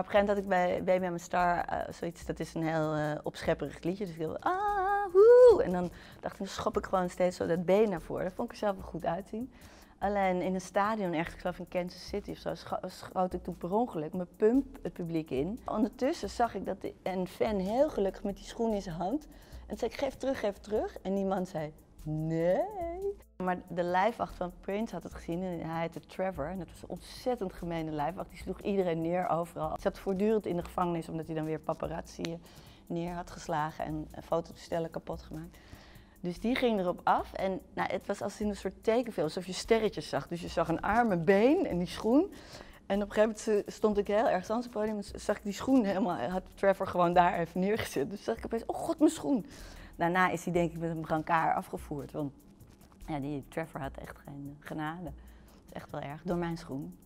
Maar op een gegeven moment had ik bij Baby I'm Star eh, zoiets, dat is een heel eh, opschepperig liedje. Dus ik dacht, ah, woe. En dan dacht ik, dan schop ik gewoon steeds zo dat been naar voren. Dat vond ik er zelf wel goed uitzien. Alleen in een stadion, ergens ik geloof in Kansas City of zo, scho- schoot ik toen per ongeluk mijn pump het publiek in. Ondertussen zag ik dat een fan heel gelukkig met die schoen in zijn hand. En zei ik, geef terug, geef terug. En die man zei, nee. Maar de lijfwacht van Prince had het gezien en hij heette Trevor. En dat was een ontzettend gemene lijfwacht. Die sloeg iedereen neer overal. Hij zat voortdurend in de gevangenis omdat hij dan weer paparazzi neer had geslagen en fototoestellen kapot gemaakt. Dus die ging erop af en nou, het was als in een soort tekenfilm, alsof je sterretjes zag. Dus je zag een arm, een been en die schoen. En op een gegeven moment stond ik heel erg aan het podium en zag ik die schoen helemaal, had Trevor gewoon daar even neergezet. Dus zag ik opeens, oh god, mijn schoen. Daarna is hij denk ik met een brancard afgevoerd, want ja, die Trevor had echt geen genade. Dat is echt wel erg, door mijn schoen.